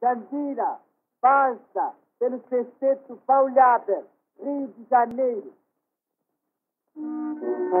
Jandira, passa pelo sexteto Paulhaber, Rio de Janeiro. Música